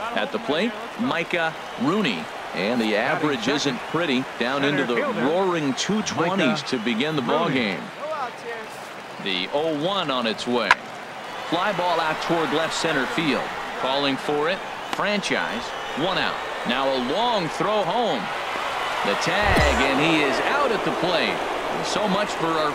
At the plate, Micah Rooney. And the average isn't pretty. Down into the roaring 220s to begin the ball game. The 0-1 on its way. Fly ball out toward left center field. Calling for it. Franchise. One out. Now a long throw home. The tag, and he is out at the plate. So much for our